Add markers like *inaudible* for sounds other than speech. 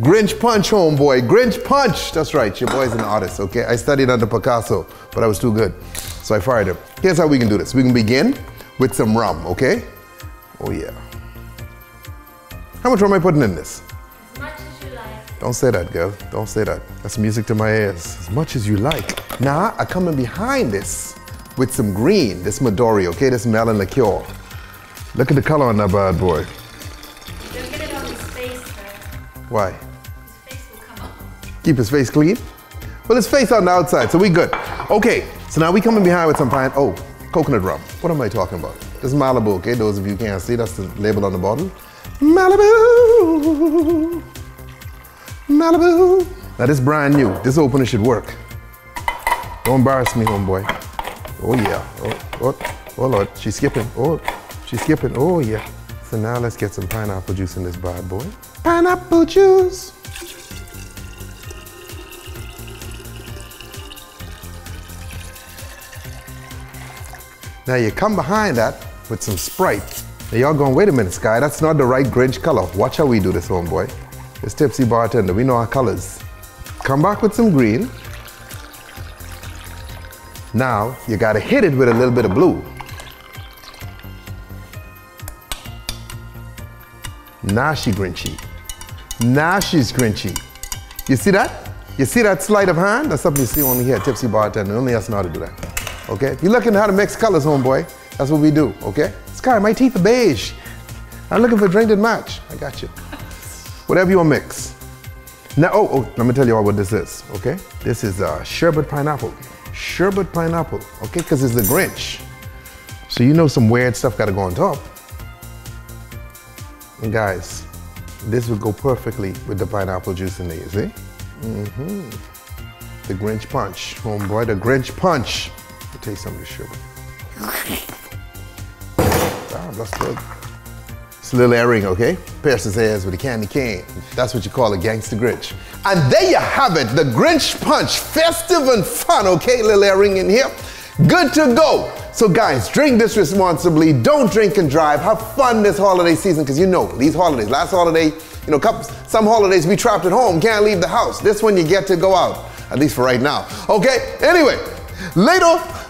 Grinch Punch, homeboy. Grinch Punch. That's right. Your boy's an artist, okay? I studied under Picasso, but I was too good. So I fired him. Here's how we can do this. We can begin with some rum, okay? Oh, yeah. How much rum am I putting in this? As much as you like. Don't say that, girl. Don't say that. That's music to my ears. As much as you like. Now, I come in behind this with some green, this Midori, okay? This melon liqueur. Look at the color on that bad boy. Why? His face will come up. Keep his face clean? Well, his face on the outside, so we good. Okay, so now we coming behind with some pine, oh, coconut rum. What am I talking about? This is Malibu, okay? Those of you can't see, that's the label on the bottle. Malibu, Malibu. Now this brand new, this opener should work. Don't embarrass me, homeboy. Oh yeah, oh, oh, oh Lord, she's skipping, oh, she's skipping, oh yeah. So now let's get some pineapple juice in this bad boy. Pineapple juice. Now you come behind that with some Sprite. Now y'all going, wait a minute, Skyy, that's not the right Grinch color. Watch how we do this, homeboy. This tipsy bartender, we know our colors. Come back with some green. Now you gotta hit it with a little bit of blue. Now she grinchy. Now she's grinchy. You see that? You see that sleight of hand? That's something you see only here, Tipsy Bartender. Only us know how to do that. Okay? If you're looking how to mix colors, homeboy, that's what we do, okay? Skyy, my teeth are beige. I'm looking for a drink that match. I got you. Whatever you want to mix. Now, oh, oh, let me tell you all what this is, okay? This is uh, sherbet pineapple. Sherbet pineapple, okay? Because it's the Grinch. So you know some weird stuff got to go on top. And guys, this would go perfectly with the pineapple juice in there, you see? Mm-hmm. The Grinch punch, homeboy, the Grinch punch. Me taste some of the sugar. *laughs* Ah, that's good. It's a little airing, okay? Pierces his ears with a candy cane. That's what you call a gangster Grinch. And there you have it, the Grinch Punch. Festive and fun, okay? Little airing in here. Good to go. So guys, drink this responsibly. Don't drink and drive. Have fun this holiday season because you know these holidays. Last holiday, you know, some holidays we trapped at home, can't leave the house. This one you get to go out, at least for right now. Okay, anyway, later.